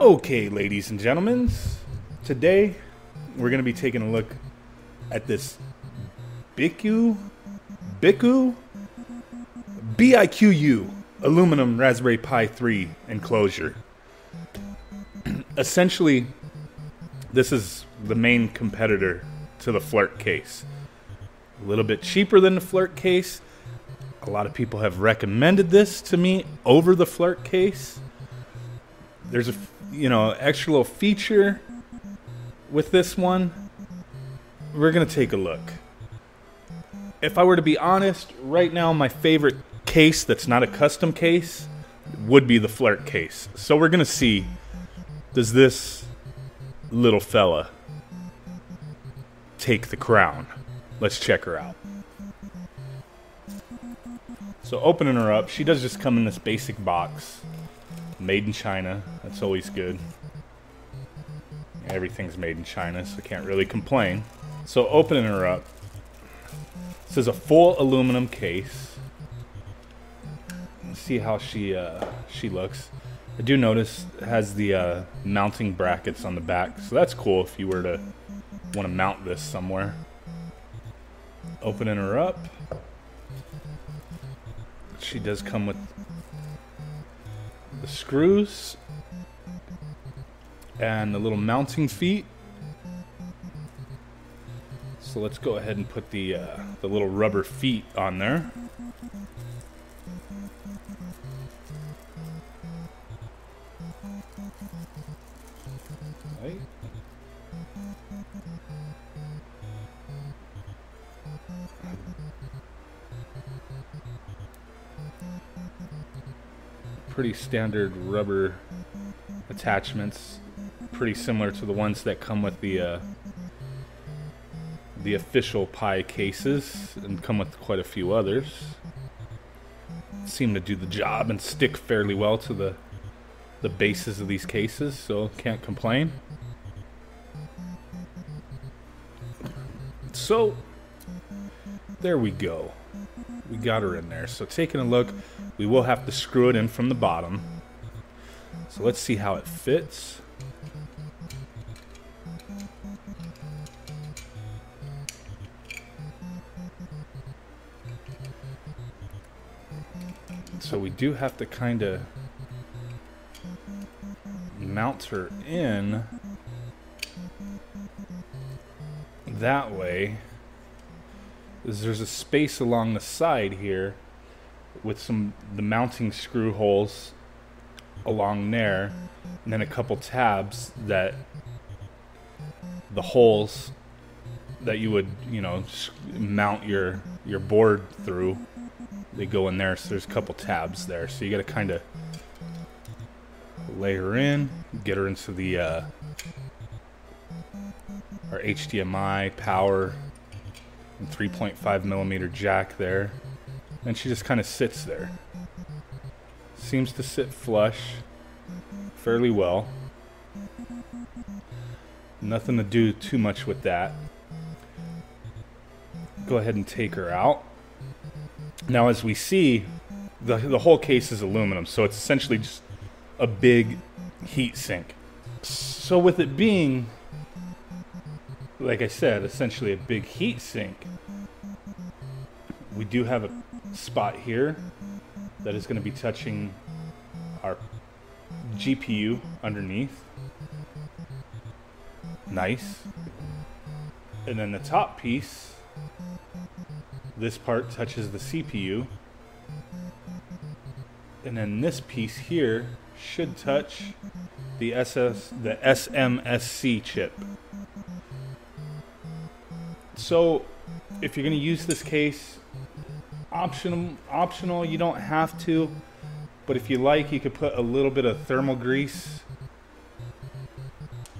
Okay, ladies and gentlemen, today we're going to be taking a look at this Biku, Biku, BIQU aluminum Raspberry Pi 3 enclosure. Essentially, this is the main competitor to the Flirc case. A little bit cheaper than the Flirc case. A lot of people have recommended this to me over the Flirc case. There's a you know extra little feature with this one. We're gonna take a look. If I were to be honest, right now my favorite case that's not a custom case would be the Flirc case. So we're gonna see does this little fella take the crown? Let's check her out. So opening her up, she does just come in this basic box. Made in China. That's always good. Everything's made in China, so I can't really complain. So opening her up. This is a full aluminum case. Let's see how she uh, she looks. I do notice it has the uh, mounting brackets on the back, so that's cool if you were to want to mount this somewhere. Opening her up. She does come with screws and the little mounting feet. So let's go ahead and put the uh, the little rubber feet on there. Standard rubber attachments, pretty similar to the ones that come with the uh, the official Pi cases, and come with quite a few others. Seem to do the job and stick fairly well to the the bases of these cases, so can't complain. So there we go. We got her in there. So taking a look, we will have to screw it in from the bottom. So let's see how it fits. So we do have to kind of mount her in that way there's a space along the side here with some the mounting screw holes along there and then a couple tabs that the holes that you would you know mount your your board through they go in there. So there's a couple tabs there. So you got to kind of lay her in get her into the uh, our HDMI power and 3.5 millimeter jack there and she just kind of sits there. Seems to sit flush fairly well. Nothing to do too much with that. Go ahead and take her out. Now as we see the, the whole case is aluminum so it's essentially just a big heat sink. So with it being like I said, essentially a big heat sink. We do have a spot here that is going to be touching our GPU underneath. Nice. And then the top piece, this part touches the CPU. And then this piece here should touch the SS the SMSC chip. So, if you're going to use this case, optional, optional, you don't have to. But if you like, you could put a little bit of thermal grease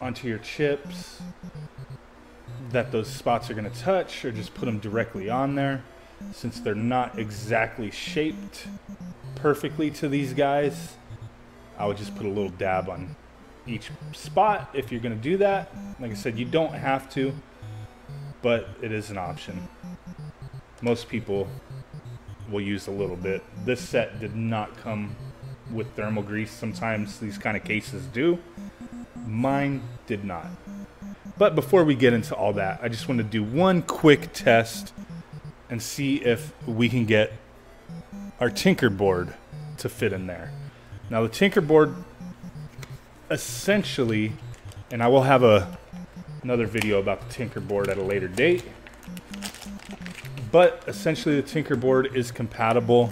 onto your chips that those spots are going to touch, or just put them directly on there. Since they're not exactly shaped perfectly to these guys, I would just put a little dab on each spot if you're going to do that. Like I said, you don't have to but it is an option. Most people will use a little bit. This set did not come with thermal grease. Sometimes these kind of cases do. Mine did not. But before we get into all that, I just want to do one quick test and see if we can get our tinker board to fit in there. Now the tinker board essentially, and I will have a another video about the tinker board at a later date. But essentially the tinker board is compatible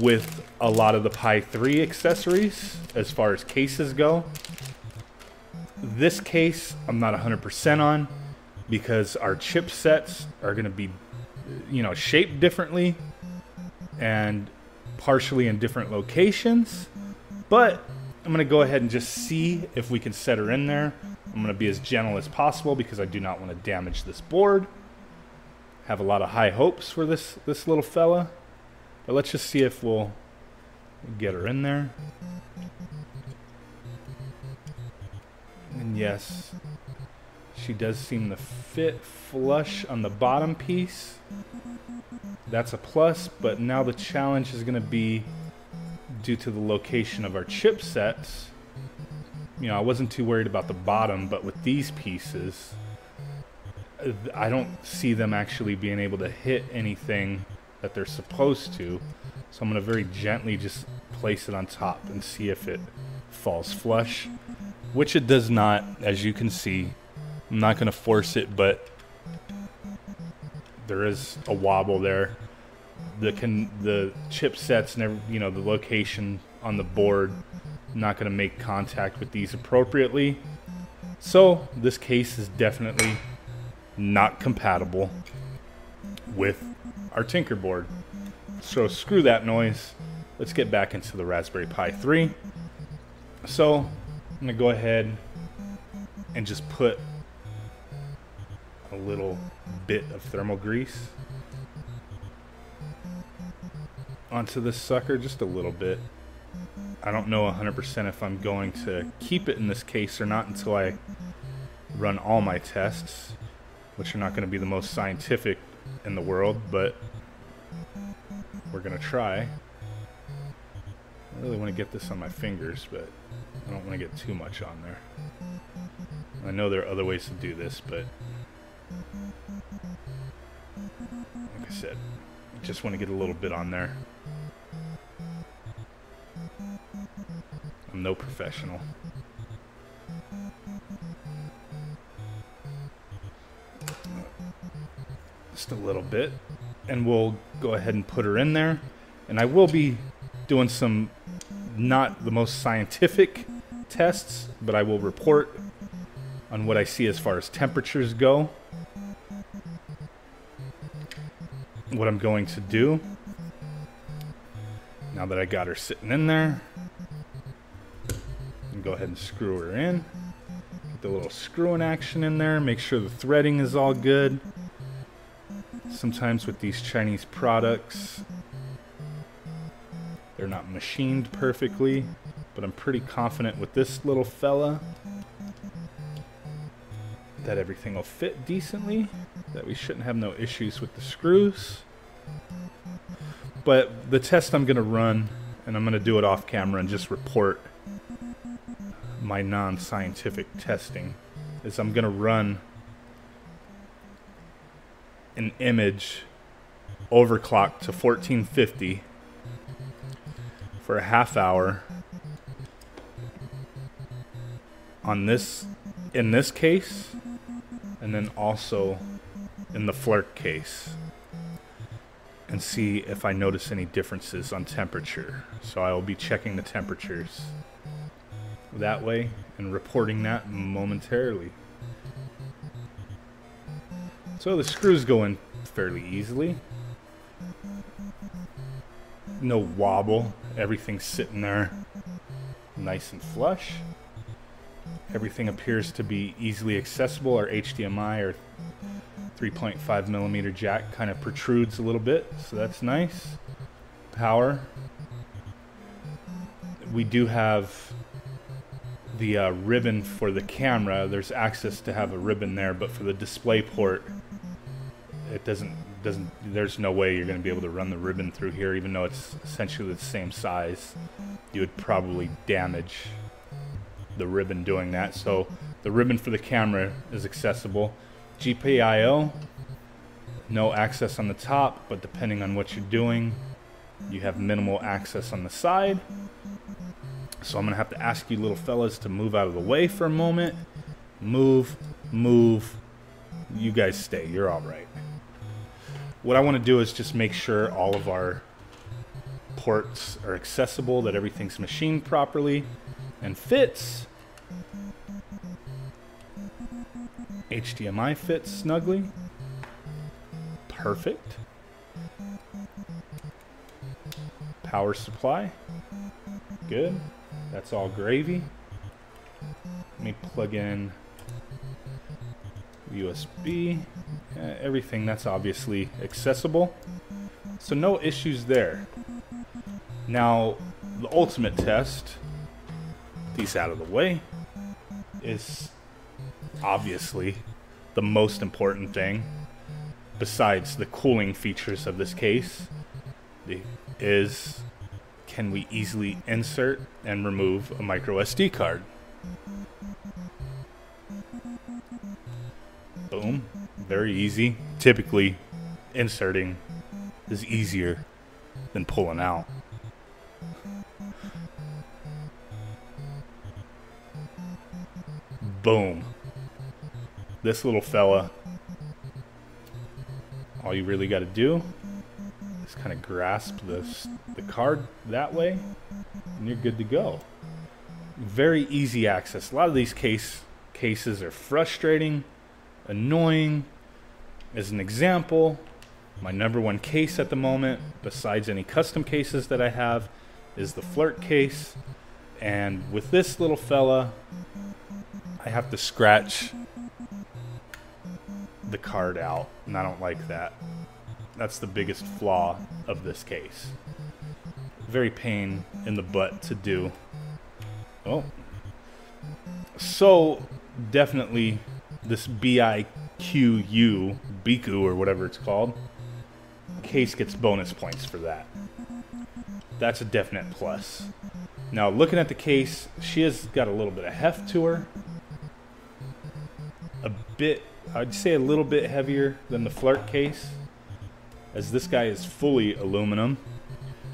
with a lot of the Pi 3 accessories as far as cases go. This case I'm not 100% on because our chipsets are going to be you know shaped differently and partially in different locations. But I'm going to go ahead and just see if we can set her in there. I'm going to be as gentle as possible because I do not want to damage this board. Have a lot of high hopes for this, this little fella. But let's just see if we'll get her in there. And yes, she does seem to fit flush on the bottom piece. That's a plus, but now the challenge is going to be due to the location of our chipsets. You know, I wasn't too worried about the bottom, but with these pieces, I don't see them actually being able to hit anything that they're supposed to. So I'm going to very gently just place it on top and see if it falls flush, which it does not, as you can see. I'm not going to force it, but there is a wobble there. The can the chipsets and you know the location on the board not going to make contact with these appropriately. So this case is definitely not compatible with our Tinker board. So screw that noise. Let's get back into the Raspberry Pi 3. So I'm to go ahead and just put a little bit of thermal grease onto this sucker, just a little bit. I don't know 100% if I'm going to keep it in this case or not until I run all my tests, which are not going to be the most scientific in the world, but we're going to try. I really want to get this on my fingers, but I don't want to get too much on there. I know there are other ways to do this, but like I said, I just want to get a little bit on there. I'm no professional. Just a little bit. And we'll go ahead and put her in there. And I will be doing some not the most scientific tests, but I will report on what I see as far as temperatures go. What I'm going to do, now that I got her sitting in there, go ahead and screw her in. Get the little screwing action in there, make sure the threading is all good. Sometimes with these Chinese products, they're not machined perfectly, but I'm pretty confident with this little fella that everything will fit decently, that we shouldn't have no issues with the screws. But the test I'm going to run, and I'm going to do it off camera and just report my non-scientific testing, is I'm going to run an image overclock to 1450 for a half hour on this in this case and then also in the Flirc case and see if I notice any differences on temperature. So I will be checking the temperatures that way and reporting that momentarily. So the screws go in fairly easily. No wobble. Everything's sitting there nice and flush. Everything appears to be easily accessible. Our HDMI or 3.5 millimeter jack kind of protrudes a little bit, so that's nice. Power. We do have the uh, ribbon for the camera. There's access to have a ribbon there, but for the display port, it doesn't doesn't. There's no way you're going to be able to run the ribbon through here, even though it's essentially the same size. You would probably damage the ribbon doing that. So the ribbon for the camera is accessible. GPIO, no access on the top, but depending on what you're doing, you have minimal access on the side. So I'm going to have to ask you little fellas to move out of the way for a moment. Move, move. You guys stay. You're all right. What I want to do is just make sure all of our ports are accessible, that everything's machined properly and fits. HDMI fits snugly. Perfect. Power supply. Good. That's all gravy. Let me plug in USB. Uh, everything that's obviously accessible. So no issues there. Now, the ultimate test, these out of the way, is obviously the most important thing besides the cooling features of this case is can we easily insert and remove a micro SD card? Very easy. Typically, inserting is easier than pulling out. Boom. This little fella, all you really got to do is kind of grasp this, the card that way, and you're good to go. Very easy access. A lot of these case cases are frustrating, annoying. As an example, my number one case at the moment, besides any custom cases that I have, is the Flirc case. And with this little fella, I have to scratch the card out, and I don't like that. That's the biggest flaw of this case. Very pain in the butt to do. Oh. So, definitely this BIQU, Biku, or whatever it's called, case gets bonus points for that. That's a definite plus. Now, looking at the case, she has got a little bit of heft to her. A bit, I'd say a little bit heavier than the Flirc case, as this guy is fully aluminum.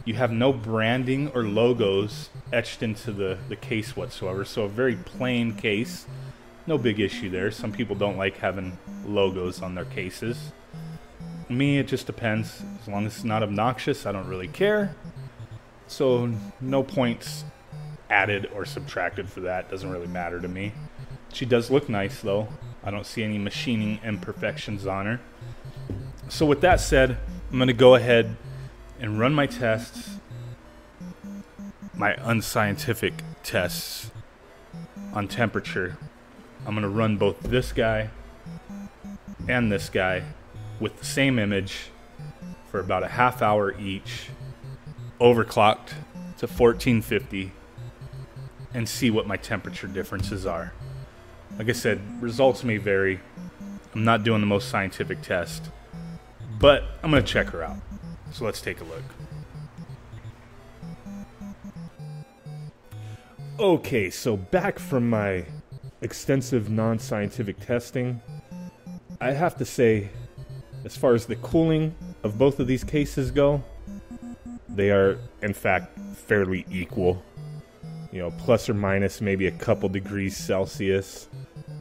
You have no branding or logos etched into the, the case whatsoever, so a very plain case. No big issue there. Some people don't like having logos on their cases. Me, it just depends. As long as it's not obnoxious, I don't really care. So, no points added or subtracted for that. Doesn't really matter to me. She does look nice, though. I don't see any machining imperfections on her. So, with that said, I'm going to go ahead and run my tests, my unscientific tests on temperature. I'm going to run both this guy and this guy with the same image for about a half hour each, overclocked to 1450, and see what my temperature differences are. Like I said, results may vary. I'm not doing the most scientific test, but I'm going to check her out. So let's take a look. Okay, so back from my extensive non scientific testing, I have to say as far as the cooling of both of these cases go, they are in fact fairly equal. You know, plus or minus maybe a couple degrees Celsius.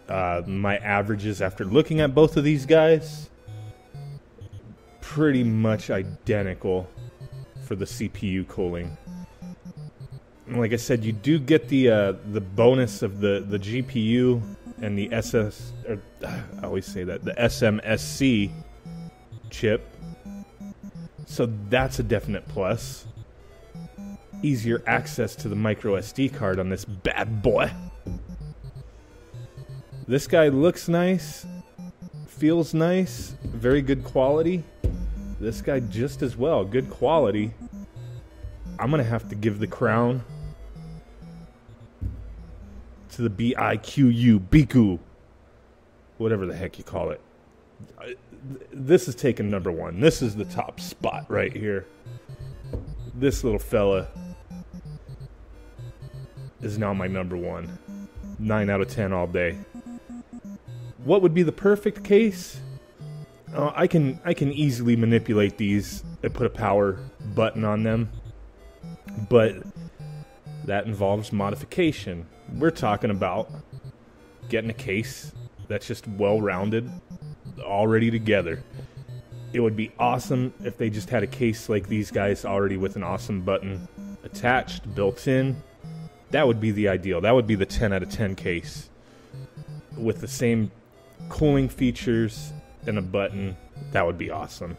Uh, my averages after looking at both of these guys, pretty much identical for the CPU cooling. Like I said, you do get the uh, the bonus of the, the GPU and the SS. Or, I always say that the SMSC chip. So that's a definite plus. Easier access to the micro SD card on this bad boy. This guy looks nice, feels nice, very good quality. This guy just as well, good quality. I'm gonna have to give the crown to the B I Q U Biku, whatever the heck you call it. this is taking number one. This is the top spot right here. This little fella is now my number one. Nine out of ten all day. What would be the perfect case? Uh, I can I can easily manipulate these and put a power button on them, but that involves modification. We're talking about getting a case that's just well rounded, all ready together. It would be awesome if they just had a case like these guys already with an awesome button attached, built in. That would be the ideal. That would be the 10 out of 10 case with the same cooling features and a button. That would be awesome.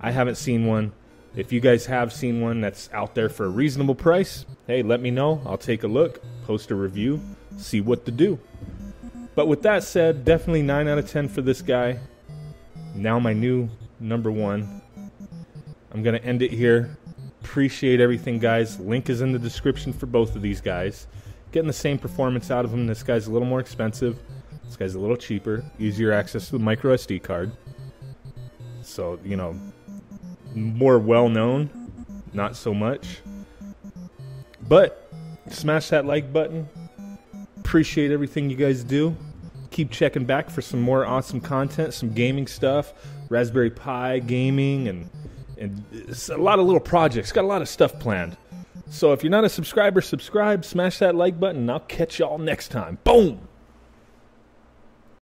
I haven't seen one. If you guys have seen one that's out there for a reasonable price, hey, let me know. I'll take a look, post a review, see what to do. But with that said, definitely 9 out of 10 for this guy. Now, my new number one. I'm going to end it here. Appreciate everything, guys. Link is in the description for both of these guys. Getting the same performance out of them. This guy's a little more expensive. This guy's a little cheaper. Easier access to the micro SD card. So, you know, more well known, not so much. But smash that like button. Appreciate everything you guys do. Keep checking back for some more awesome content, some gaming stuff, Raspberry Pi gaming, and and a lot of little projects. Got a lot of stuff planned. So if you're not a subscriber, subscribe, smash that like button, I'll catch y'all next time. Boom!